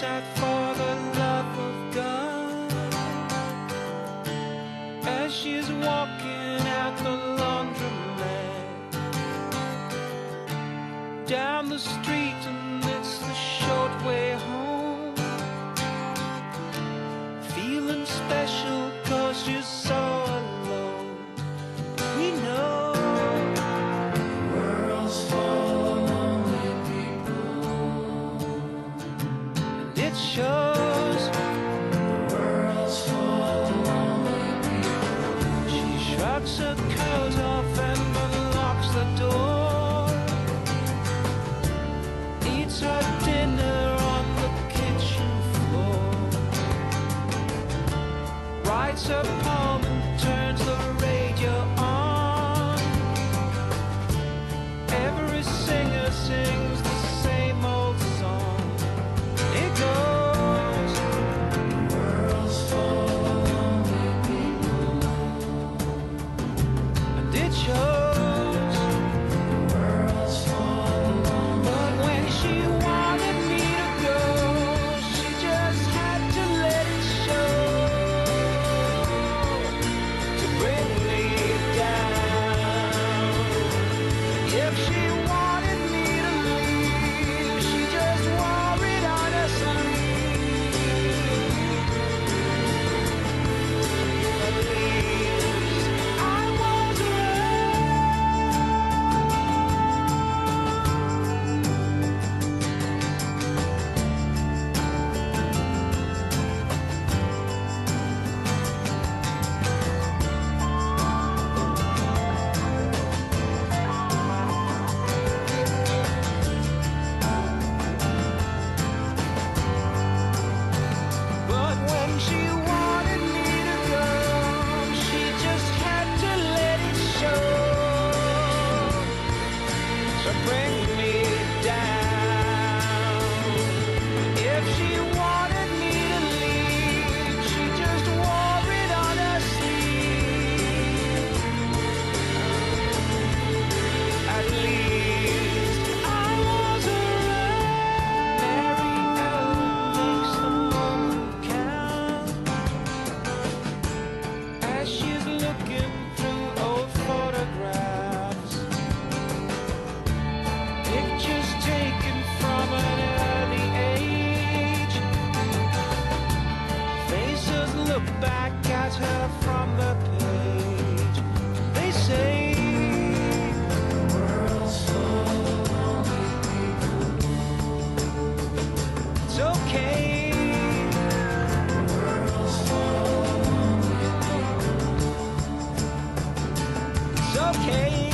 for the love of God. As she's walking out the laundromat down the street and it's the short way home. Feeling special cause you're so alone. We know okay.